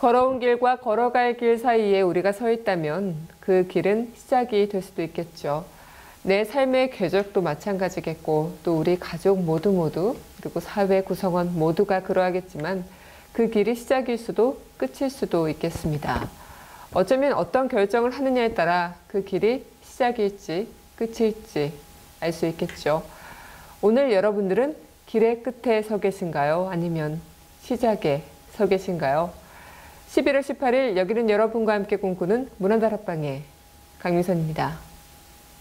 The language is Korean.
걸어온 길과 걸어갈 길 사이에 우리가 서 있다면 그 길은 시작이 될 수도 있겠죠. 내 삶의 궤적도 마찬가지겠고 또 우리 가족 모두 모두 그리고 사회 구성원 모두가 그러하겠지만 그 길이 시작일 수도 끝일 수도 있겠습니다. 어쩌면 어떤 결정을 하느냐에 따라 그 길이 시작일지 끝일지 알 수 있겠죠. 오늘 여러분들은 길의 끝에 서 계신가요? 아니면 시작에 서 계신가요? 11월 18일 여기는 여러분과 함께 꿈꾸는 문화다락방의 강유선입니다.